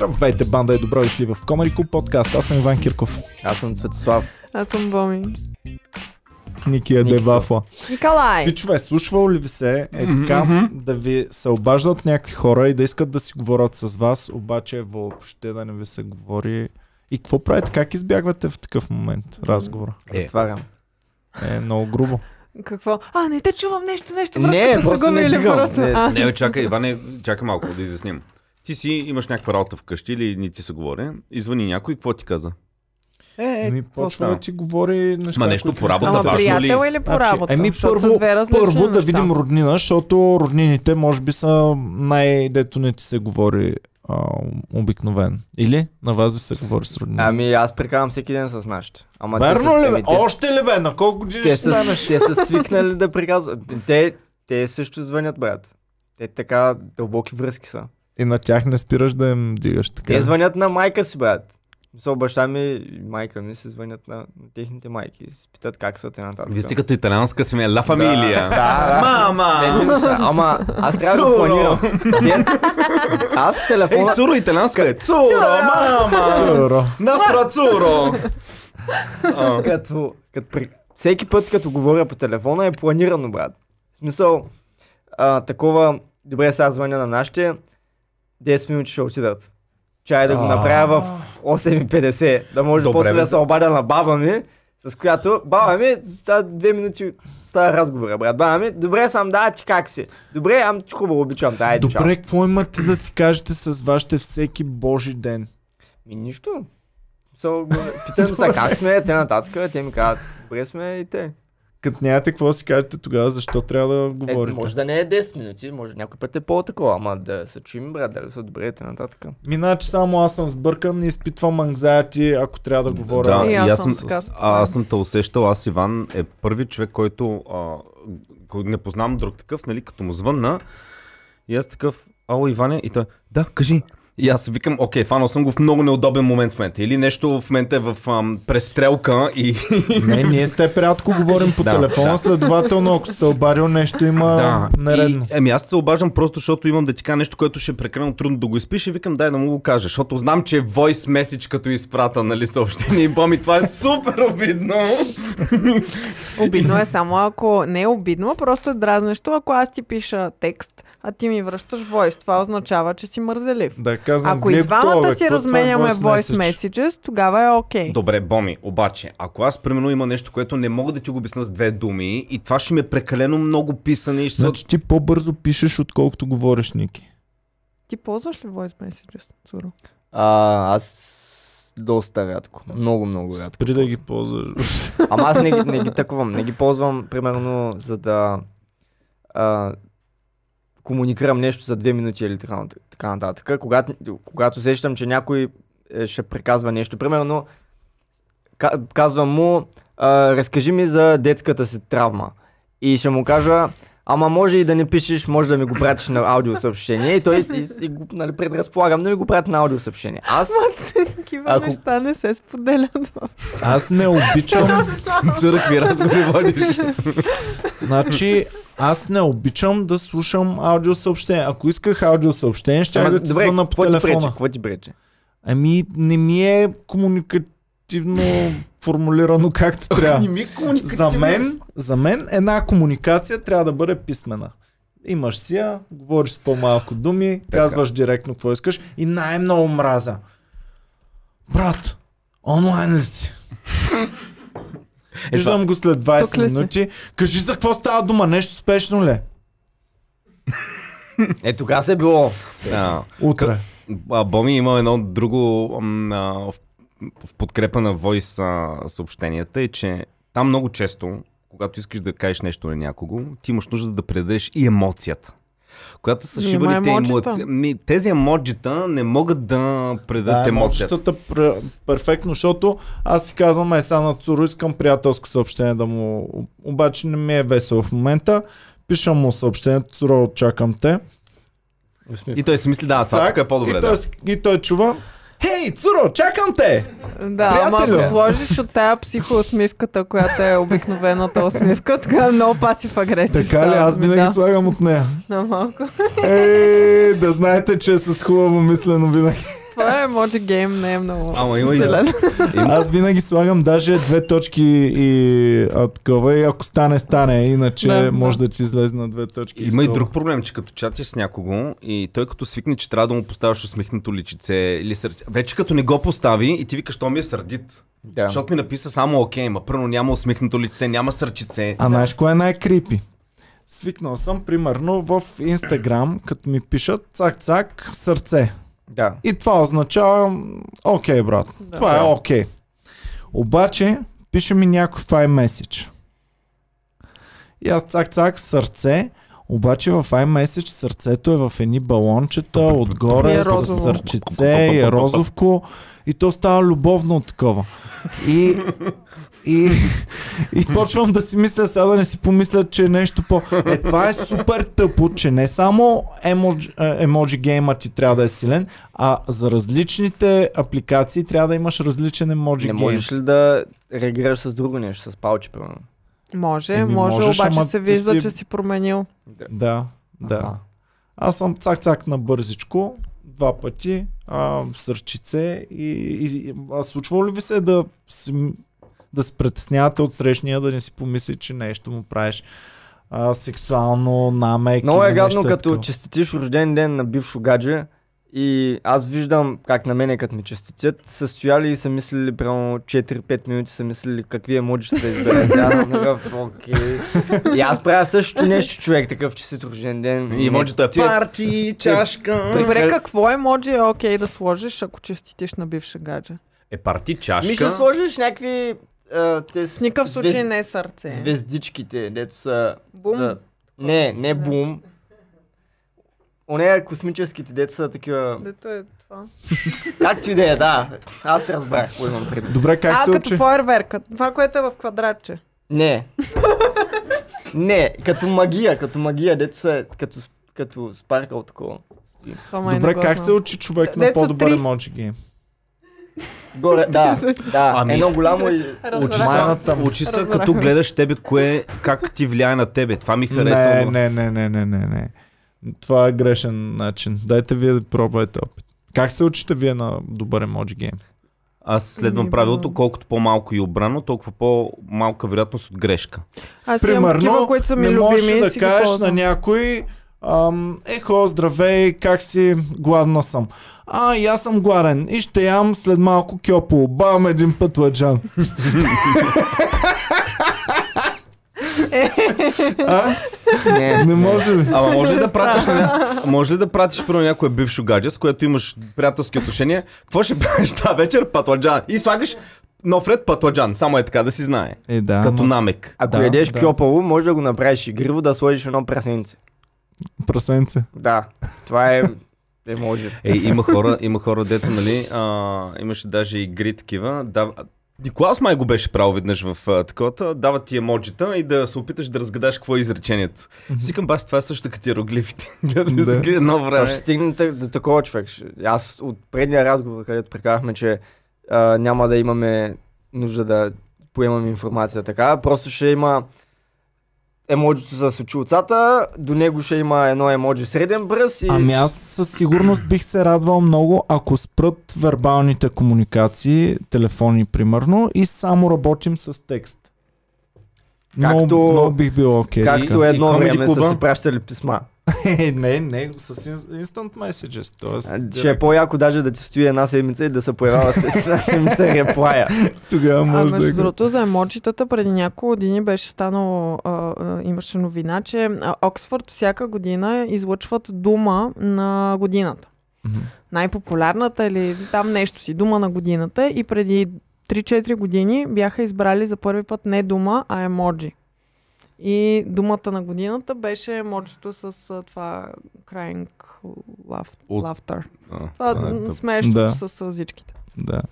Здравейте, банда и добро дошли в Комари Клуб подкаст. Аз съм Иван Кирков. Аз съм Цветослав. Аз съм Боми. Ники яде Никито. вафла. Николай! Пичове, слушвало ли ви се е така Мгм. да ви се обаждат някакви хора и да искат да си говорят с вас, обаче въобще да не ви се говори. И какво правите? Как избягвате в такъв момент разговора? Е. Затварям. Е много грубо. Какво? А, не те чувам нещо, нещо. Не, просто се не губи или дигам. просто... Не. Не, бе, чакай, Иване, чакай малко да изясним. Ти си имаш някаква работа вкъщи или ни ти се говори, извъни някой, какво ти каза? Е, Еми, какво почва да ти говори неща. Ма нещо по работа, Ама важно ли? приятел или по Значи, работа? Еми, първо, първо да видим роднина, защото роднините може би са най-дето не ти се говори а, обикновен. Или на вас ви се говори с роднина? Ами аз прекарам всеки ден с нашите. Ама Верно ли ами, бе? Още ли бе? На колко години Те ще са, станеш? те са свикнали да приказват. Те, те също звънят, брат. Те така дълбоки връзки са. И на тях не спираш да им дигаш така. Те звънят на майка си, брат. Со баща ми и майка ми се звънят на, техните майки и се питат как са те нататък. Вие сте като италианска семейна, ла фамилия. Да, Мама! Ама аз трябва да планирам. Аз Ей, телефона... цуро италианска е. Цуро, мама! Цуро. Настра цуро! Като, всеки път, като говоря по телефона, е планирано, брат. В смисъл, такова, добре, сега звъня на нашите, 10 минути ще отидат. Чай да го направя в 8.50, да може Добре, после да за- се обадя на баба ми, с която, баба ми, става две минути става разговора, брат. Баба ми, добре съм, да, ти как си? Добре, ам хубаво, обичам, да, айде. Добре, какво имате да си кажете с вашите всеки божи ден? Ми нищо. So, питам се как сме, те нататък, те ми казват, добре сме и те. Като нямате какво да си кажете тогава, защо трябва да Е, говорите? може да не е 10 минути, може някой път е по-такова, ама да се чуем, брат, дали са добре, те нататък. Мина, че само аз съм сбъркан и изпитвам anxiety, ако трябва да говоря. Да, И и аз аз съм съм, така а, спокойна. аз съм те усещал, аз Иван е първи човек, който а, не познавам друг такъв, нали, като му звънна. И аз такъв, ало Иване, и той, да, кажи. И аз викам, окей, фанал съм го в много неудобен момент в момента. Или нещо в момента е в ам, престрелка и... Не, ние с теб рядко говорим по Да, телефона, да. следователно, ако се обадил нещо има да, нередно. И, еми аз се обаждам просто, защото имам да ти кажа нещо, което ще е прекалено трудно да го изпиша и викам, дай да му го кажа, защото знам, че е voice message като изпрата, нали, съобщение и боми, това е супер обидно. Обидно е само ако... Не е обидно, а просто е дразнещо, ако аз ти пиша текст, а ти ми връщаш войс. Това означава, че си мързелив. Да казвам, Ако и това, двамата бе, си какво разменяме е voice messages, тогава е окей. Добре, Боми, обаче, ако аз примерно има нещо, което не мога да ти го обясна с две думи и това ще ми е прекалено много писане и ще... Значи ти по-бързо пишеш, отколкото говориш, Ники. Ти ползваш ли voice messages, Цуро? А, аз доста рядко. Много, много рядко. Спри да ги ползваш. Ама аз не, ги- не ги такувам. Не ги ползвам, примерно, за да а, комуникирам нещо за две минути или така, така нататък. Когато, когато сещам, че някой е, ще приказва нещо, примерно, ка- казвам му, а, разкажи ми за детската си травма. И ще му кажа, ама може и да не пишеш, може да ми го пратиш на аудиосъобщение. И той и, и, го нали, предразполагам да ми го прати на аудиосъобщение. Аз Такива Ако- неща не се споделят. Аз не обичам, Църкви разговори водиш. значи, аз не обичам да слушам аудиосъобщения. Ако исках аудиосъобщение, ще Ама, да ти добре, по какво ти пречи? телефона. Какво ти пречи? Ами, не ми е комуникативно формулирано както трябва. ми За мен, за мен една комуникация трябва да бъде писмена. Имаш си я, говориш с по-малко думи, казваш директно какво искаш и най-много мраза. Брат, онлайн ли си? Виждам го след Тук 20 ли си? минути. Кажи за какво става дума, нещо спешно ли? Е, тогава се е било. А, Утре. а, Боми има едно друго а, в, в подкрепа на войс а, съобщенията е, че там много често, когато искаш да кажеш нещо на някого, ти имаш нужда да предадеш и емоцията. Когато са шибаните емоджита. емоции, тези емоджита не могат да предадат Да, емоцията. перфектно, защото аз си казвам, е сега на Цуро, искам приятелско съобщение да му... Обаче не ми е весело в момента. Пишам му съобщението, Цуро, чакам те. И той си мисли, да, това Цак, тук е по-добре. и, Да. той, с- и той чува, Хей, Цуро, чакам те! Да, ама ако сложиш от тая психоусмивката, която е обикновената усмивка, така е много пасив агресив. Така ли? Аз винаги да, слагам от нея. на малко. Ей, да знаете, че е с хубаво мислено винаги. Това Той емоджи гейм не е много Ама има и- силен. Аз винаги слагам даже две точки и а, такова и ако стане, стане. Иначе Да, може да. да ти излезе на две точки. Има и такова. друг проблем, че като чатиш с някого и той като свикне, че трябва да му поставяш усмихнато личице или сърце. Вече като не го постави и ти викаш, то ми е сърдит. Да. Защото ми написа само окей, ма първо няма усмихнато лице, няма сърчице. А знаеш кое е най-крипи? Свикнал съм, примерно, в Инстаграм, като ми пишат цак-цак сърце. Да. И това означава окей, брат. Да. Това е окей. Обаче, пише ми някой в iMessage. И аз цак-цак сърце, обаче в iMessage сърцето е в едни балончета, отгоре е с сърчице и е розовко и то става любовно такова. И, и, и почвам да си мисля сега да не си помисля, че е нещо по... Е, това е супер тъпо, че не само емоджи, е, емоджи гейма ти трябва да е силен, а за различните апликации трябва да имаш различен емоджи Не гейм. можеш ли да реагираш с друго нещо, с палче, примерно? Може, Еми, може, можеш, обаче ама се вижда, си- че си променил. Да, да. Аха. Аз съм цак-цак на бързичко, два пъти, а, сърчице и, и а случва ли ви се да си, да се притеснявате от срещния, да не си помисли, че нещо му правиш а, сексуално, намек Много е гадно, като такова. честитиш рожден ден на бившо гадже и аз виждам как на мене, като ми честитят, са стояли и са мислили, примерно 4-5 минути са мислили какви емоджи ще изберете. Аз съм такъв, окей. И аз правя същото нещо, човек, такъв честит рожден ден. И емоджито е парти, чашка. Добре, какво емоджи е окей да сложиш, ако честитиш на бивша гадже? Е парти, Ми ще чашка. сложиш някакви... а, те с- В никакъв случай звезд- не е сърце. Звездичките, дето са... Бум. за- Не, не бум. Оне космическите деца са такива... Дето е това. Както и да е, да. Аз се разбрах, какво имам предвид. Добре, как а, се като учи? фойерверка. Това, което е в квадратче. Не. Не, като магия, като магия, дето са като, като спаркал такова. Не Добре, как се учи човек на по-добър емоджи гейм? Горе, да, да, Ами- едно голямо и... Му. учи се Разбрахме като гледаш тебе, кое, как ти влияе на тебе. Това ми харесва. Не, не, не, не, не, не, не. Това е грешен начин. Дайте вие да пробвайте опит. Как се учите вие на добър емоджи гейм? Аз следвам Ами, правилото, колкото по-малко и обрано, толкова по-малка вероятност от грешка. Аз имам такива, Примерно, които са ми не можеш любими и да кажеш на някой ам, Ехо, здравей, как си? Гладна съм. А, и аз съм гладен. И ще ям след малко кьопо. Бам един път ладжан. а? Не, Не може ли? Ама може ли да пратиш, на, може ли да пратиш първо някое бившо гадже, с което имаш приятелски отношения? Какво ще правиш тази вечер? Патладжан. И слагаш нов ред патладжан. Само е така да си знае. Е, да. Като намек. Ако Да, ядеш да. кьопало, може да го направиш игриво, да сложиш едно прасенце. Прасенце. Да, това е... Е, може. Ей, има хора, има хора, дето, нали, а, имаше даже игри такива. Да, Николаус май го беше правил веднъж в а, таковата. Дават ти емоджита и да се опиташ да разгадаш какво е изречението. Сикам, бас, това е също като иероглифите. Да. да. едно време. ще стигне та- до такова човек. Аз от предния разговор, където прекарахме, че а, няма да имаме нужда да поемам информация така, просто ще има емоджито с очилцата, до него ще има едно емоджи среден бръс и... Ами аз със сигурност бих се радвал много, ако спрат вербалните комуникации, телефони примерно, и само работим с текст. Много, Както- много бих бил окей. Както и- едно време са си пращали писма. Е, не, не, с instant messages. Тоест, Ще е по-яко даже да ти стои една седмица и да се появява след една седмица реплая. тогава А може да между го... другото, за емоджитата преди няколко години беше станало, а, а, имаше новина, че Оксфорд всяка година излъчват дума на годината. Най-популярната или там нещо си, дума на годината и преди 3-4 години бяха избрали за първи път не дума, а емоджи. И думата на годината беше емоджито с това crying laugh, От- laughter. А, Това а, смешното Да. с сълзичките. Да.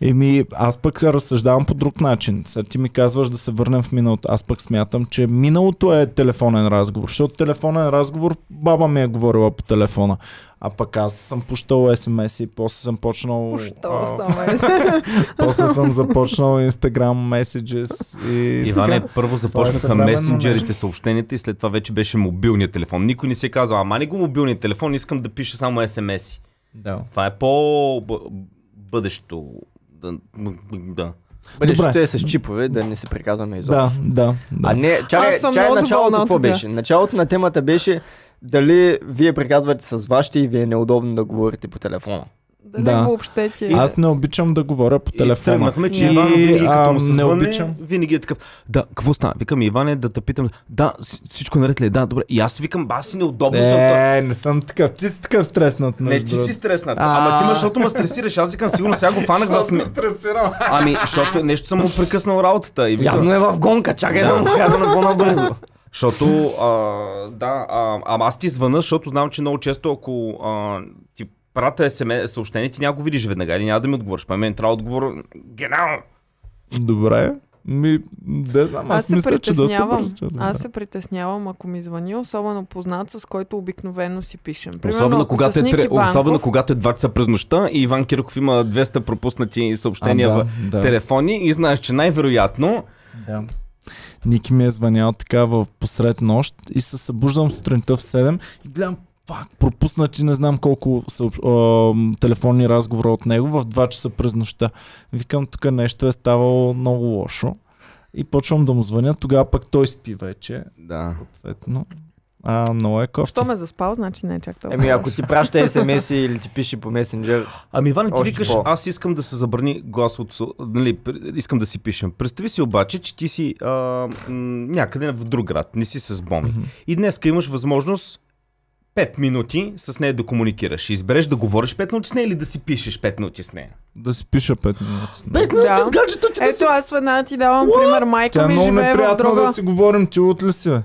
Еми, аз пък разсъждавам по друг начин. Сега ти ми казваш да се върнем в миналото. Аз пък смятам, че миналото е телефонен разговор. Защото телефонен разговор баба ми е говорила по телефона. А пък аз съм пущал смс и после съм почнал... Само е. После съм започнал Instagram Messages и Иване, така. първо започнаха съвременно месенджерите, нещо. съобщенията и след това вече беше мобилният телефон. Никой не си е казал, ама не го мобилният телефон, искам да пише само смс-и. Да. Това е по бъдещето. Да, да. Бъдещето е с чипове, да не се приказваме изобщо. Да, да, да. А не, чакай, Аз съм чакай началото какво беше? Началото на темата беше дали вие приказвате с вашите и ви е неудобно да говорите по телефона. Дали Да. въобще ти е. Аз не обичам да говоря по И телефона. тръгнахме, че И, Иван винаги като му се не обичам. винаги е такъв. Да, какво стана? Викам Иване да те питам. Да, всичко наред ли е? Да, добре. И аз викам, ба си неудобно. то- Е, не съм такъв. Ти си такъв стреснат. Не, ти си стреснат. Ама ти ма, защото ме стресираш. Аз викам, сигурно сега го фанах в... Ме стресирам. Ами, защото нещо съм му прекъснал работата. И викам, Явно е в гонка, чакай да, Да. му кажа на по-набързо. Защото, а, да, а, ама аз ти звъна, защото знам, че много често, ако а, ти пратя SMS съобщение, ти няма го видиш веднага или няма да ми отговориш. Па мен трябва да отговоря генерално. Добре. Ми, не знам, аз, Аз се мисля, че доста ще е. Аз се притеснявам, ако ми звъни, особено познат, с който обикновено си пишем. Примерно, Особено когато, е, тре, Банков, особено когато е 2 часа през нощта и Иван Кирков има 200 пропуснати съобщения А, в да, да. телефони и знаеш, че най-вероятно Да. Ники ми е звънял така в посред нощ и се събуждам сутринта в 7 и гледам пак пропуснати не знам колко съобщ... а, телефонни разговора от него в 2 часа през нощта. Викам, тук нещо е ставало много лошо. И почвам да му звъня, тогава пък той спи вече. да. Съответно. А, много е кофти. Що ме заспал, значи не е чак толкова. Еми, ако ти праща смс или ти пише по месенджер, Ами, Иван, ти викаш, по- аз искам да се забрани гласовото, нали, пр- искам да си пишем. Представи си обаче, че ти си а, м, някъде в друг град, не си с Боми. Мгм. И днес имаш възможност 5 минути с нея да комуникираш. Избереш да говориш 5 минути с нея или да си пишеш 5 минути с нея. Да си пиша 5 минути. 5 минути Да. с гаджето ти да си... Ето аз веднага ти давам пример. Майка Тя е ми много живее в друга... да си говорим, ти от ли си?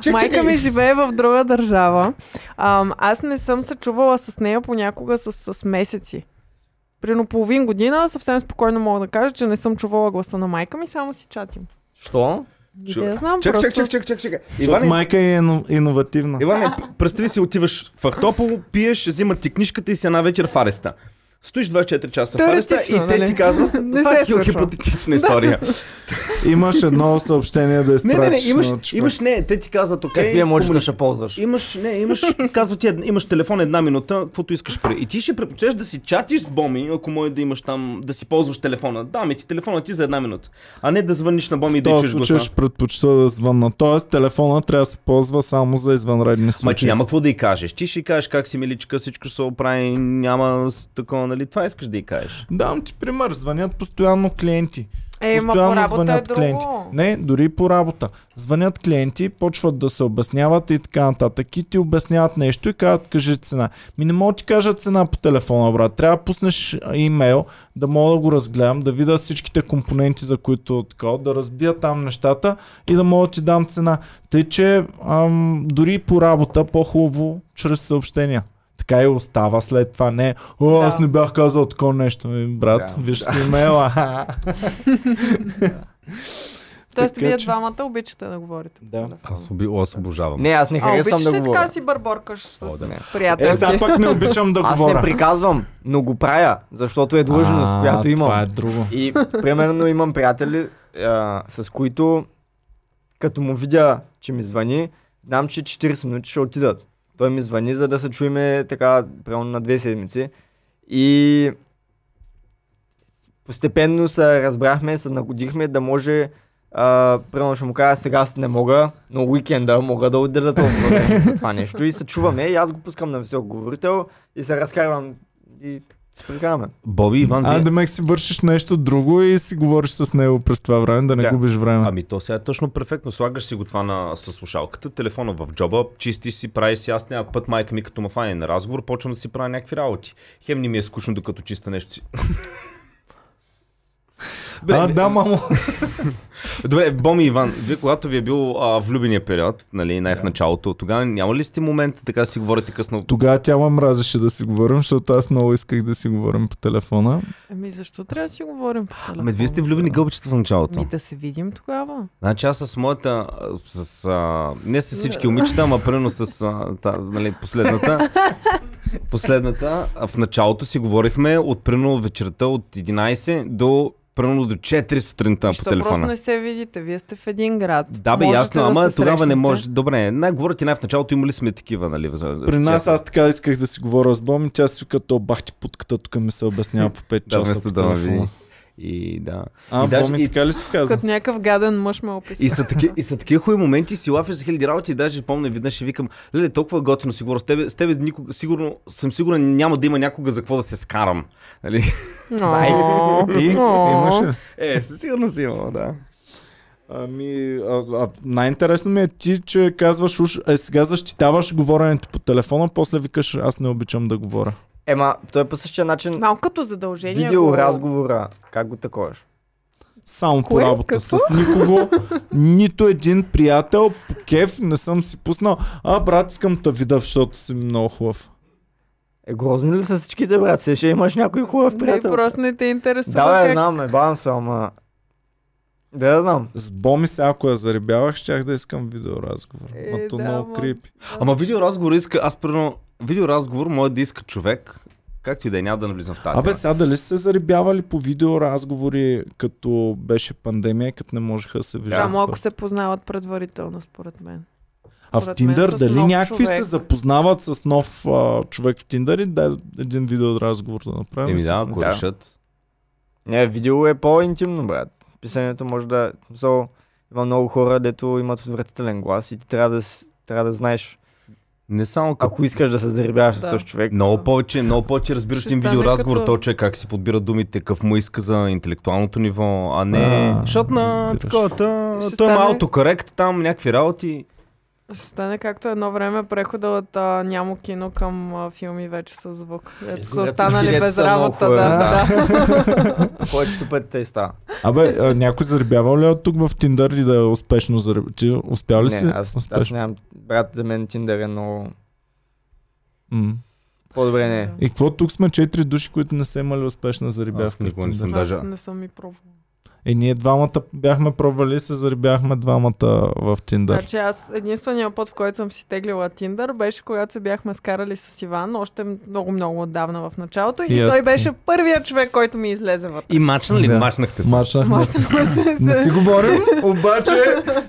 Чек, Майка чекай. ми живее в друга държава. Ам, аз не съм се чувала с нея понякога с, с месеци. Примерно половин година съвсем спокойно мога да кажа, че не съм чувала гласа на майка ми, само си чатим. що? Чу- да знам, Чак, просто... чак, чак, чак, чак, Иване, майка е ино- иновативна. Иване, представи си, отиваш в Ахтопол, пиеш, взимат ти книжката и си една вечер в ареста. Стоиш 24 часа в ареста и те нали? ти казват, това е хипотетична история. Имаш едно съобщение да Не, изпратиш не, не, имаш, на човек. имаш, не, те ти казват, окей. Каквия може да комуни- ще ползваш? Имаш, не, имаш, казва ти, имаш телефон една минута, каквото искаш при. И ти ще предпочиташ да си чатиш с Боми, ако може да имаш там, да си ползваш телефона. Да, ми ти телефона ти за една минута. А не да звъниш на Боми и да чуеш гласа. ще предпочита да звънна. Тоест, телефона трябва да се ползва само за извънредни Ма ти случаи. няма какво да й кажеш. Ти ще й кажеш как си миличка, всичко се оправи, няма такова, нали? Това искаш да й кажеш. Давам ти пример. Звънят постоянно клиенти. Е, ма по е звънят друго. клиенти. Не, дори по работа. Звънят клиенти, почват да се обясняват и така нататък. И ти обясняват нещо и казват, кажи цена. Ми не мога да ти кажа цена по телефона, брат. Трябва да пуснеш имейл, да мога да го разгледам, да видя всичките компоненти, за които такова, да разбия там нещата и да мога да ти дам цена. Тъй, че ам, дори по работа по-хубаво чрез съобщения. Така и остава след това. Не, о, аз Да. не бях казал такова нещо. Ми, брат, Да. виж си имейла. Тоест, вие че- двамата обичате да говорите. Да. Аз, оби, аз обожавам. Не, аз не А харесвам обичаш да ли говоря. така си бърборкаш с, О, да. с Е, сега пък не обичам да Аз не говоря. приказвам, но го правя, защото е длъжност, А, която имам. Това е друго. И примерно имам приятели, а, с които като му видя, че ми звъни, знам, че 40 минути ще отидат. Той ми звъни, за да се чуеме така, примерно на две седмици. И постепенно се разбрахме, се нагодихме да може а, примерно ще му кажа, сега аз не мога, но уикенда мога да отделя толкова за това нещо. И се чуваме и аз го пускам на висок говорител и се разкарвам и се прикараме. Боби Иван, А, вие... демек си вършиш нещо друго и си говориш с него през това време, да не Да. губиш време. Ами то сега е точно перфектно. Слагаш си го това на, слушалката, телефона в джоба, чистиш си, правиш си. Аз някакъв път майка ми като ме фане на разговор, почвам да си правя някакви работи. Хем не ми е скучно, докато чиста нещо си. а, да, мамо. Добре, Боми Иван, вие когато ви е бил а, влюбения период, нали, най в началото, тогава няма ли сте момент така да си говорите късно? Тогава тя ме мразеше да си говорим, защото аз много исках да си говорим по телефона. Ами защо трябва да си говорим по телефона? Ами вие сте влюбени гълбчета в началото. Ми да се видим тогава. Значи аз с моята, с, а, не с всички момичета, ама примерно с а, та, нали, последната, последната, в началото си говорихме от примерно вечерта от 11 до примерно до 4 сутринта по Защо просто телефона. не се видите? Вие сте в един град. Да, бе, Можете ясно, да ама тогава не може. Добре, най говоря ти най в началото имали сме такива, нали? за- При нас аз така исках да си говоря с Боми, тя си вика, то бахти путката, тук ми се обяснява по 5 Да, часа по да ме телефона. види. И да. А, И даже- Боми и- така ли си каза? Като някакъв гаден мъж ме описва. И са, таки, и са такива хубави моменти, си лафиш за хиляди работи и даже помня веднъж и викам, леле, толкова готино си говоря с тебе, с тебе никога, сигурно, съм сигурен няма да има някога за какво да се скарам. Нали? О, И, имаше? Е, със сигурност има, да. Ами, а, а, най-интересно ми е ти, че казваш уж, е, сега защитаваш говоренето по телефона, после викаш, аз не обичам да говоря. Ема, той е по същия начин. Малко като задължение. Видео го- разговора. Как го таковаш? Само по Кое? работа. Какво? С никого, нито един приятел, по кеф не съм си пуснал. А, брат, искам да видя, защото си много хубав. Е, грозни ли са всичките, брат? Се ще имаш някой хубав Не, приятел. просто не те интересува. Да, бе, как... знам, ме бавам се, ама... Да, я знам. С Боми сега, ако я заребявах, щях да искам видеоразговор. Е, Ма то да, много крипи. Ама видеоразговор иска, аз примерно, видеоразговор може да иска човек, както и да е, няма да навлизам в тази Абе, сега дали са се заребявали по видеоразговори, като беше пандемия, като не можеха да се виждат? Само ако се познават предварително, според мен. А в Тиндър, дали някакви се човек. запознават с нов а, човек в Тиндър и да един видеоразговор да направим? Еми да, ако Да. решат. Не, видео е по-интимно, брат. Писането може да... So, има много хора, дето имат отвратителен глас и ти трябва да, с- трябва да знаеш, Не само като ако искаш да се заребяваш с Да. този човек. Много повече, много повече разбираш един видеоразговор, като- като... човек как си подбира думите, какъв му иска за интелектуалното ниво, а не... А, Защото на разбираш. такова, та, Ще той е стане- аутокорект, там някакви работи. Ще стане както едно време прехода от а, нямо кино към а, филми вече с звук. Ето са останали без работа. Да, да. да. Повечето пъти те става. Абе, а, някой заребявал ли от тук в Тиндър и да е успешно зареб... Ти успял ли си? Не, аз, аз успешно? нямам... Брат, за мен Тиндър е много... М. По-добре не е. И какво тук сме четири души, които не са имали успешна Аз заребявка? в никога не съм даже... Не съм и пробвала. Е, ние двамата бяхме пробвали и се заребяхме двамата в Тиндър. Значи аз единствения път, в който съм си теглила Тиндър, беше когато се бяхме скарали с Иван, още много-много отдавна в началото. И, И аз той беше първият човек, който ми излезе вътре. И мачна ли? Да. Мачнахте се. Мачнахме. Да се- Не си говорим, обаче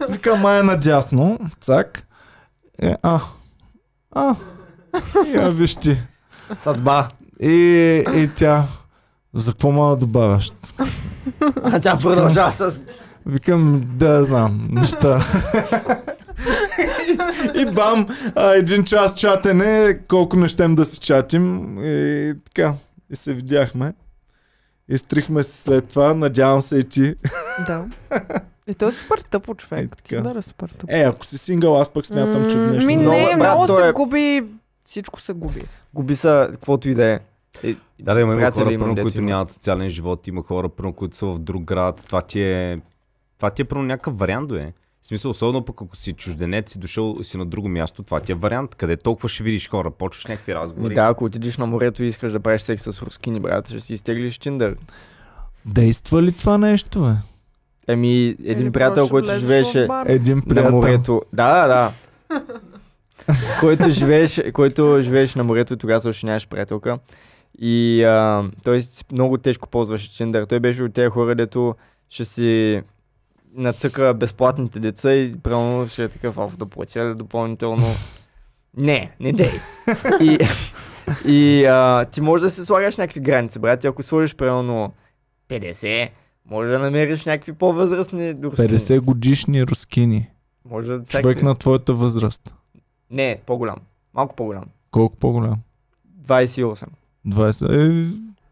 вика май надясно, цак. Е, а, а, я виж ти. Съдба. И, и тя, за какво ма добавяш? А тя продължава с... Викам, да, знам, неща. и, и бам, а, един час чатене, колко не щем да си чатим. И така, и се видяхме. Изтрихме се след това, надявам се и ти. Да. И той е супер тъпо Е, човек. така. Тиндър е супер тъпо. Е, ако си сингъл, аз пък смятам, че нещо... Ми много- не, брат, много той се е- губи. Всичко се губи. Губи са каквото и да е. Е, Да, да, има, има хора, имам, дето които има. нямат социален живот, има хора, примерно, които са в друг град. Това ти е, това ти е примерно някакъв вариант, е. В смисъл, особено пък ако си чужденец и дошъл и си на друго място, това ти е вариант, къде толкова ще видиш хора, почваш някакви разговори. да, ако отидеш на морето и искаш да правиш секс с рускини, брат, ще си изтеглиш Тиндър. Действа ли това нещо, бе? Еми, един Или приятел, просто който живееше. Един на приятел. морето. Да, да, да. който, живееше, който живееше на морето и тогава още нямаше приятелка. И а, той много тежко ползваше Tinder. Той беше от тези хора, дето ще си нацъка безплатните деца и правилно ще е такъв, оф, да платя ли допълнително. Не, не дей. и и а, ти можеш да се слагаш някакви граници, брат. Ако сложиш примерно 50, може да намериш някакви по-възрастни рускини. 50 годишни рускини. Може да Човек всякакви. на твоята възраст. Не, по-голям. Малко по-голям. Колко по-голям? 28. 20. Е,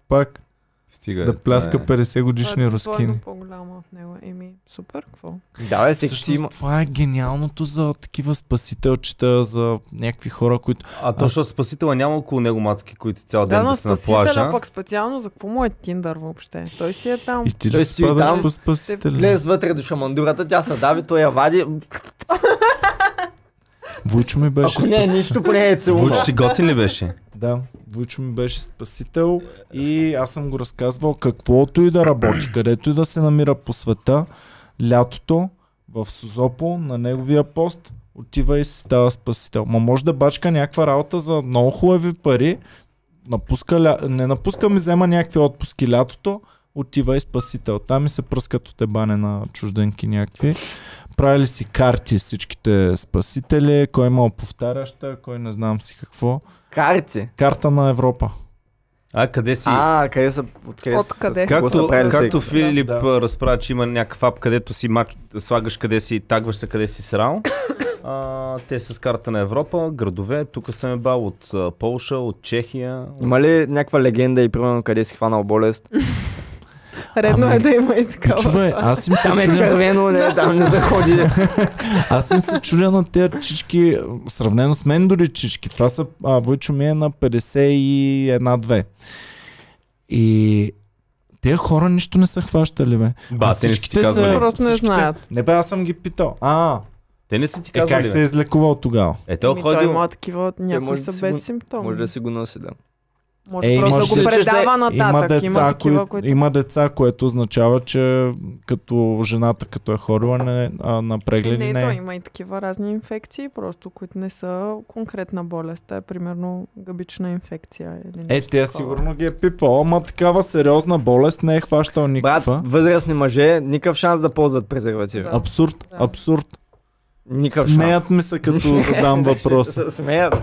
пак Стига. да пляска е. 50 годишни Това е рускини. по-голяма от него. Еми, супер, какво? Да, бе, всеки си Всъщност, има... това е гениалното за такива спасителчета, за някакви хора, които... А то, защото спасителя няма около него мацки, които цял ден Да, да, на са на спасителя плажа. пък специално за какво му е Тиндър въобще? Той си е там. И ти Той ли спадаш там, по спасителя? Влез вътре до шамандурата, тя се дави, той я вади. Войчо ми беше Ако не е спасител. нищо, поне е целуна. Вучи си готин ли беше? Да, Войчо ми беше спасител и аз съм го разказвал каквото и да работи, където и да се намира по света, лятото в Созопо на неговия пост отива и си става спасител. Ма може да бачка някаква работа за много хубави пари, напуска, не напуска ми взема някакви отпуски лятото, отива и спасител. Там и се пръскат от ебане на чужденки някакви. Правили си карти всичките спасители, кой е имал повтаряща, кой не знам си какво. Карти. Карта на Европа. А, къде си? А, къде са, откъде са, Откъде? с какво са Както, правили както? Филип Да. да. разправя, че има някакъв ап, където си мач, слагаш къде си, тагваш се къде си срал. А, те с карта на Европа, градове. Тук съм е бал от Полша, от Чехия. Има ли някаква легенда и примерно къде си хванал болест? Редно Ами, е да има и такава. Чувай, аз им се Там е чудя, червено, не, там не заходи. аз им се чудя на тези чички, сравнено с мен дори чички. Това са, а, Войчо ми е на 51-2. И тези хора нищо не са хващали, бе. Ба, А те не си ти казвали. са- Просто не знаят. Не бе, аз съм ги питал. А, Те не са ти е как казвали. се е излекувал тогава? Е, той Ами, той ходил. има такива, някои може са без симптоми. Може да си го носи, да. Може Ей, просто може да го да- предава Има нататък. Има, деца, такива, кои, които... има деца, което означава, че като жената, като е ходила не, а, на прегледи, Не, не, то е. има и такива разни инфекции, просто които не са конкретна болест. Е примерно гъбична инфекция или Е, тя такова. сигурно ги е пипала, ама такава сериозна болест не е хващал Брат, никаква. възрастни мъже, никакъв шанс да ползват презервативи. Да. Абсурд, Да. абсурд. Никакъв Смеят ми се като задам шанс. въпроса. Се смеят.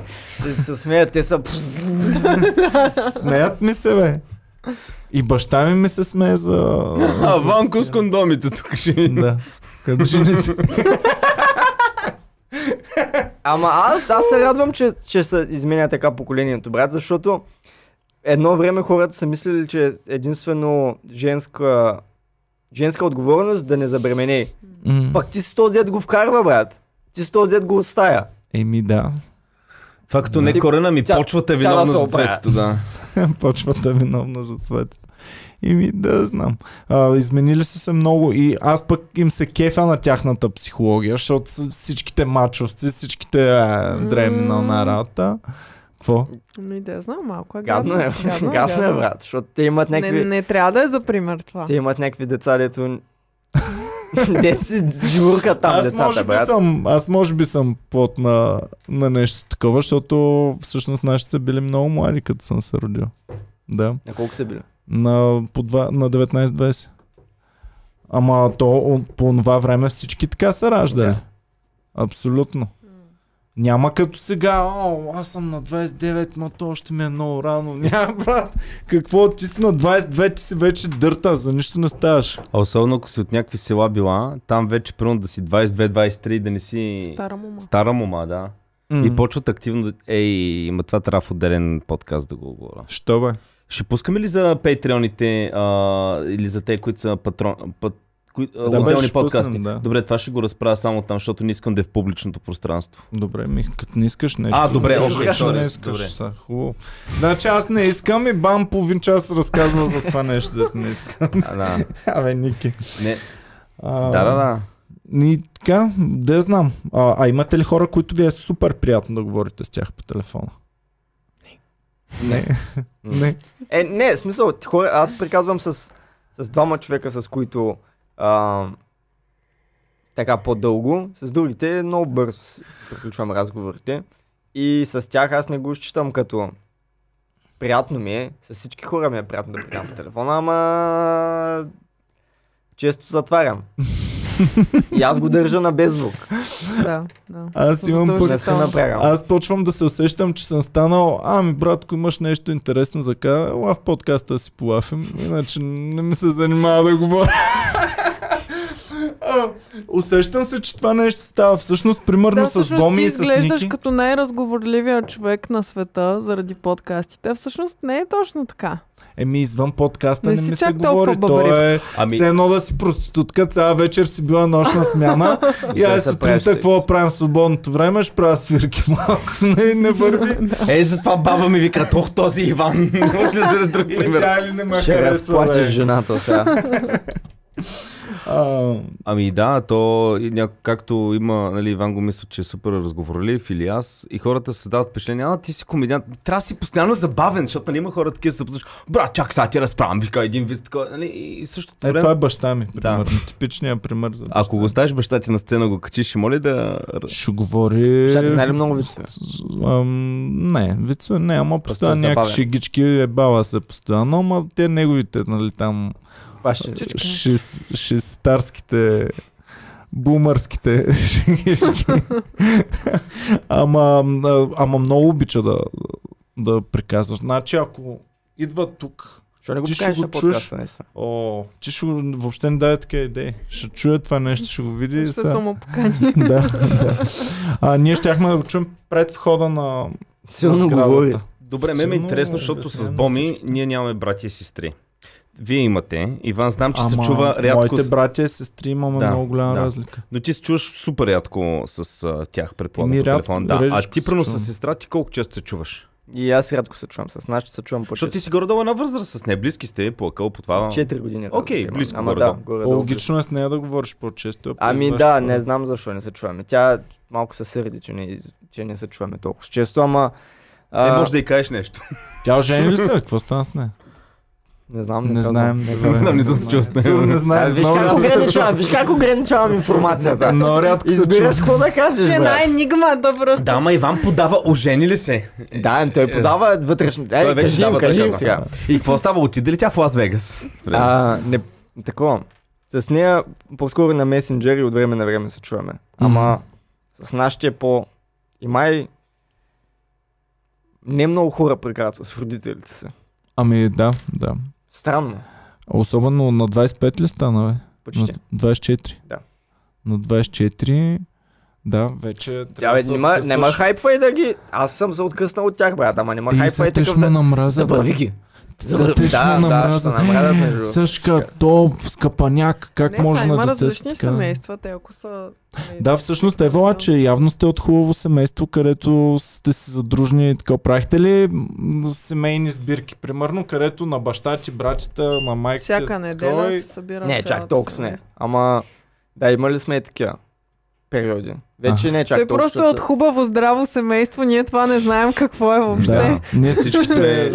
Те се смеят, те са... Смеят ми се, бе. И баща ми ми се смее за... А, Ванко с кондомите тук ще... Да. Като жените. Ама аз, аз се радвам, че, че се изменя така поколението, брат, защото едно време хората са мислили, че единствено женска, женска отговорност да не забременей. М. Пак ти си този дед го вкарва, брат. Ти си този дед го оставя. Еми да. Това като Да. не корена ми, Тя- почвата е виновна за цветето, да. Почвата е виновна за цветето. Ими да знам. А, изменили са се много и аз пък им се кефя на тяхната психология, защото с всичките мачовци, всичките а, дреми на една работа. Какво? Ами да знам, малко е гадно. Гадно е, гадно е, брат, защото те имат Не, някакви... не трябва да е за пример това. Те имат някакви деца, дето... Дето си живурка там аз, децата, може би брат. съм, аз може би съм плод на, на нещо такова, защото всъщност нашите са били много млади, като съм се родил. Да. На колко са били? На, по два, на 19-20. Ама то по това време всички така са раждали. Да. Абсолютно. Няма като сега, о, аз съм на 29, но то още ми е много рано. Няма, брат. Какво, ти си на 22, ти си вече дърта, за нищо не ставаш. А особено ако си от някакви села била, там вече примерно да си 22-23, да не си Стара мума. стара мома, да. И почват активно. Ей, има това трябва в отделен подкаст да го говоря. Що бе? Ще пускаме ли за патреоните а, или за те, които са патрон... Пат... Кои, Да, отделни ще пуснем, подкасти? да. Добре, това ще го разправя само там, защото не искам да е в публичното пространство. Добре, ми, като не искаш нещо. А, добре, окей, не sorry, искаш. добре. Са, хубаво. Значи аз не искам и бам, половин час разказва за това нещо, да не искам. А, да. Абе, Ники. Не. А, да, да, да. И така, да знам. А, а имате ли хора, които ви е супер приятно да говорите с тях по телефона? Не. Не. Е, не, смисъл, хора, аз приказвам с, с двама човека, с които а, така по-дълго. С другите много бързо си, приключвам разговорите. И с тях аз не го считам като приятно ми е. С всички хора ми е приятно да приказвам по телефона, ама често затварям. И аз го държа на беззвук. Да, да. Аз имам пък... Не се напрягам. Аз почвам да се усещам, че съм станал, ами братко, имаш нещо интересно за ка, ела в подкаста си полафим, иначе не ми се занимава да говоря. Усещам се, че това нещо става. Всъщност, примерно Да, с всъщност Боми ти и с изглеждаш Ники. като най-разговорливия човек на света заради подкастите. Всъщност не е точно така. Еми, извън подкаста Не не, ми се говори. То е Ами, все едно да си проститутка, цяла вечер си била нощна смяна и аз сутринта какво правим в свободното време, ще правя свирки малко, не, не върви. е, затова баба ми вика, ох, този Иван. Друг И пример. тя ли не ме Ще разплачеш жената сега. А, Ами да, то както има, нали, Иван го мисля, че е супер разговорлив или аз, и хората се създават впечатление, а ти си комедиант, трябва да си постоянно забавен, защото нали, има хора такива, се запознаш, брат, чак сега ти разправям, вика един вид, такова, нали, и същото е, време. това е баща ми, Да. примерно. Типичният пример за баща. Ако го оставиш баща ти на сцена, го качиш, и моли да... Ще говори... Ще ти знае ли много вицове? Не, вицове не, ама Просто постоянно е някакви шегички е бала се постоянно, ама те неговите, нали, там Баше. шест, шестарските бумърските шегички. ама, ама много обича да, да приказваш. Значи ако идва тук, Що не го Ти покажеш на чуеш? подкаста, не са. о, ти ще го, въобще не даде такива идеи. Ще чуе това нещо, ще го види. и Ще се са- самопокани. да, да. А, ние щяхме да го чуем пред входа на, Силно на сградата. говори. Добре, ме е интересно, защото с Боми ние нямаме братя и сестри. Вие имате. Иван, знам, че се Ама чува рядко, Моите с... братя и сестри имаме Да, много голяма да. разлика. но ти се чуваш супер рядко с а, тях, предполагам, по рядко, телефона. Да. А ти, се прено с сестра ти, колко често се чуваш? И аз рядко се чувам с нашите, се чувам по Защото ти си горе-долу една възраст с нея. Близки сте, по акъл, по това. 4 години. Окей, разлика близко. Ама горе-долу. да, горе-долу. Логично е с нея да говориш по-често. Ами да, вашето- не знам защо не се чуваме. Тя малко се сърди, че не, че не се чуваме толкова често, ама... Не а, може да й кажеш нещо. Тя жени ли се? Какво стана с нея? Не знам, Не, не, знаем. Не знам, не съм се чул с нея. Сигурно Не знаем. виж как ограничавам, виж как ограничавам информацията. Много рядко се Избираш какво да кажеш, една енигма, да просто. Да, ма Иван подава, ожени ли се? Да, ами той подава вътрешно. Е, Той вече кажи им, кажи им сега. И какво става? Отиде ли тя в Лас Вегас? А, не, такова. С нея по-скоро на месенджери от време на време се чуваме. Ама с нашите по... И май... Не много хора прекарат с родителите си. Ами да, да. Странно. Особено на 25 ли стана, бе? Почти. На 24. Да. На 24, да, вече трябва да нема, откъсваш. нема хайпва и да ги... Аз съм се откъснал от тях, брат, ама нема И хайпва сега и те такъв да... намразят. Забрави ги. Сега те ще ме Да, да, ще намразят. между... Съшка, то скъпаняк, как не, може са, има детето различни така? семейства, те ако са... нали, Да, всъщност Евала, че явно сте от хубаво семейство, където сте си задружни и така. Правихте ли семейни сбирки, примерно, където на баща ти, братята, на майка ти, Всяка такова неделя и- се събира Не, чак толкова не. Ама... Да, имали сме и такива периоди. Вече не е чак Той толкова. просто е от хубаво здраво семейство, ние това не знаем какво е въобще. Да, ние всички сме...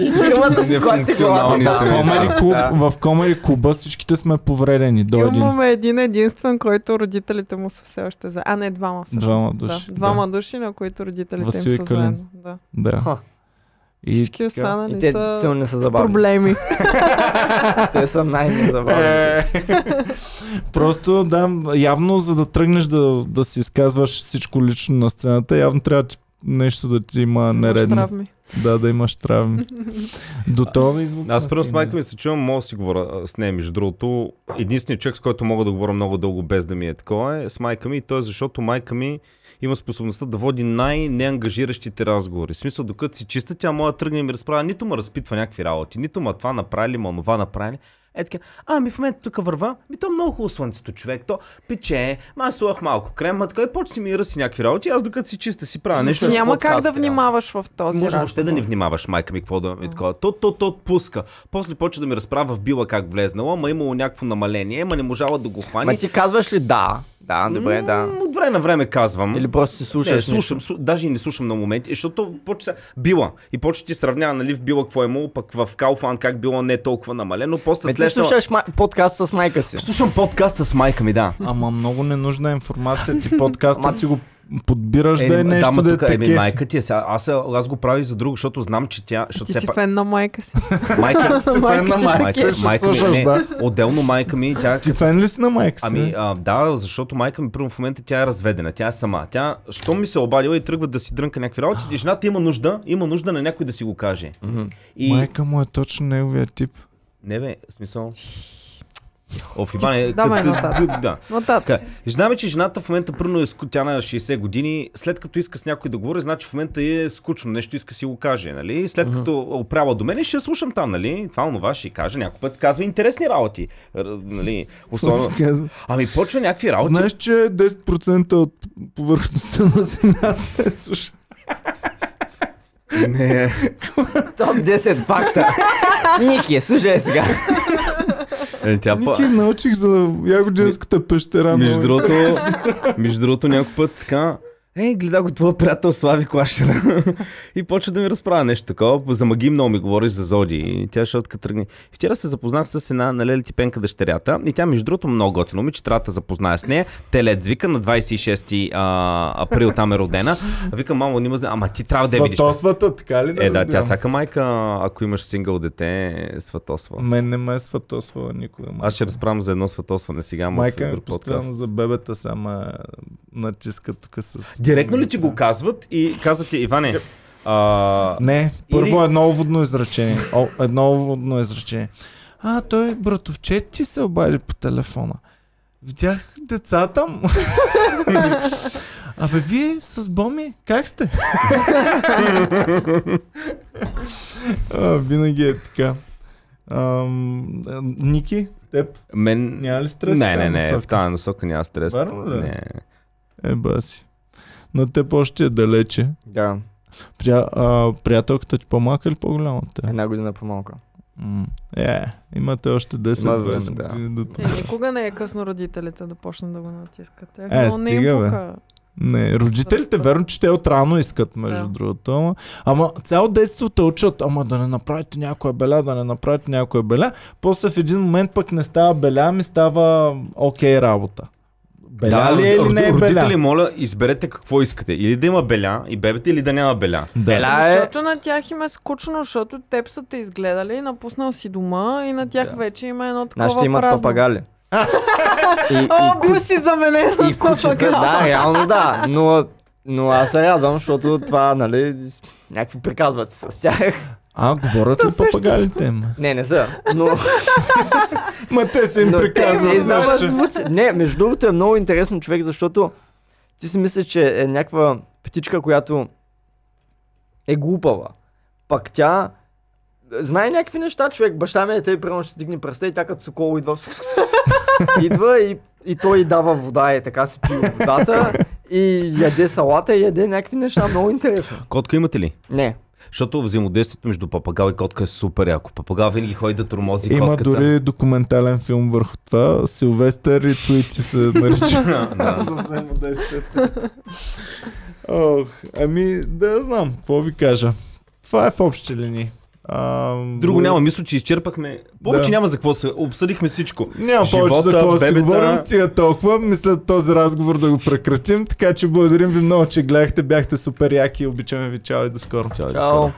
Нефункционални семейства. Комери клуб, Да. в Комери клуба всичките сме повредени до един. Имаме един единствен, който родителите му са все още за. А не, двама всъщност. Двама души, Да, двама души, на които родителите Васил им са заедно. Да. Да. И Всички останали И те са силно са забавни. проблеми. Те са най-незабавни. Е, Просто да, явно за да тръгнеш да, да си изказваш всичко лично на сцената, явно трябва ти нещо да ти има нередно. Да, да имаш травми. До това извод. Аз първо с майка ми се чувам, мога да си говоря с нея, между другото. Единственият човек, с който мога да говоря много дълго без да ми е такова е с майка ми. И то е защото майка ми има способността да води най-неангажиращите разговори. В смисъл, докато си чиста, тя може да тръгне и ми разправя, нито ме разпитва някакви работи, нито ма това направили, ма онова направили. Е така, а ми в момента тук върва, ми то е много хубаво слънцето, човек, то пече, ма аз слагах малко крем, ма така и почва си ми ръси някакви работи, аз докато си чиста си правя нещо. Няма как да внимаваш в този Може въобще да не внимаваш, майка ми, какво да е такова. То, то, то отпуска. После почва да ми разправя в била как влезнала, ма имало някакво намаление, ма не можала да го хване. Ма ти казваш ли да? Да, добре, да. М, От време на време казвам. Или просто си не, слушаш слушам, слу, даже и не слушам на моменти, защото почва се била. И почва ти сравнява, нали, в била какво е имало, пък в Кауфан как било не толкова намалено. После Ме ти след това- слушаш ма- подкаст с майка си. Слушам подкаст с майка ми, да. Ама много ненужна информация. Ти подкаста Ама- си го подбираш да е ма, нещо ма да е тук, еми, таке. майка ти е сега. Аз, аз го правя и за друго, защото знам, че тя... Защото Ти си пак- фен на майка си. майка, Си фен на майка си, ще майка ми, слушаш, не, да. отделно майка ми, тя Ти фен ли си на майка си? Ами а, да, защото майка ми първо в момента тя е разведена, тя е сама. Тя, що ми се е обадила и тръгва да си дрънка някакви работи, и жената има нужда, има нужда на някой да си го каже. И... Майка му е точно неговия тип. Не бе, смисъл... Оф, Иване, Давай като- нататък. да. Нататък. Знаем, че жената в момента първо е ску- тя на 60 години, след като иска с някой да говори, значи в момента е скучно, нещо иска си го каже, нали? След като опрява до мен, ще я слушам там, нали? Това онова ще каже, някой път казва интересни работи, нали? Особено... Ами почва някакви работи. Знаеш, че 10% от повърхността на земята е суша. Не. Топ 10 факта. Ники, слушай сега. Е, тя. Ники, научих за ягодженската пещера. Между много другото, между другото, някой път така, Ей, гледа го твоя приятел Слави Клашера. и почва да ми разправя нещо такова. За маги много ми говори за Зоди. И тя ще тръгне. Вчера се запознах с една на Лели Типенка дъщерята. И тя, между другото, много готино момиче. Трябва да запозная с нея. Телец вика на 26 а, април там е родена. Вика, мамо, нима, ама ти трябва да я видиш. Сватосвата, така ли да Е, да, тя всяка майка, ако имаш сингъл дете, сватосва. Мен не ме е сватосвала никога. Аз ще разправям за едно сватосване сега. Майка ми постоянно за бебета само натиска тук с... Директно ли ти го казват и казват ти, Иване, а, Не, първо Или- едно уводно изречение. О, едно уводно изречение. А, той братовчет ти се обади по телефона. Видях децата му. Абе, вие с Боми, как сте? а, винаги е така. Ам, Ники, теб мен... няма ли стрес? Не, не, не, в тази насока няма стрес. Вярно ли? Не. Е, баси. На теб още е далече. Да, Пря, а, приятелката ти по-малка или по-голяма от теб? една година по-малка. М, Е, имате още Има 10-20 време, да. години до Е, това. никога не е късно родителите да почнат да го натискат. Тях Е, много не им стига, бе. пука. Не, родителите, верно, че те отрано искат, между Да. другото. Ама, ама цяло детство те учат, ама да не направите някоя беля, да не направите някоя беля. После в един момент пък не става беля, ми става окей работа. Беля ли е или не е беля? Родители, моля, изберете какво искате. Или да има беля и бебете, или да няма беля. Да. Беля е... Защото на тях им е скучно, защото теб са те изгледали, напуснал си дома и на тях Да. вече има едно такова Нашите имат празно. папагали. и, О, и, бил си заменен и кучета, да, реално да, но, но аз се радвам, защото това, нали, някакви приказват се с тях. А, говорят ли папагалите им? Не, не са, но... Ма те са им но те приказват. не издават звуци. Не, между другото е много интересен човек, защото ти си мислиш, че е някаква птичка, която е глупава. Пак тя знае някакви неща, човек. Баща ми е тъй, примерно ще стигне пръста и тя като сокол идва. идва и, и той дава вода и така си пие от водата и яде салата и яде някакви неща. Много интересно. Котка имате ли? Не. Защото взаимодействието между папагал и котка е супер яко. Папагал винаги ходи да тормози Има котката. дори документален филм върху това. Силвестър и Твити се нарича. за взаимодействието. Ох, ами да знам, какво ви кажа. Това е в общи линии. А, Друго няма, мисля, че изчерпахме. Повече Да. няма за какво се. Обсъдихме всичко. Няма повече за какво си бебета. говорим, стига толкова. Мисля този разговор да го прекратим, така че благодарим ви много, че гледахте, бяхте супер яки, обичаме ви, чао и до скоро. Чао, до Чао. скоро.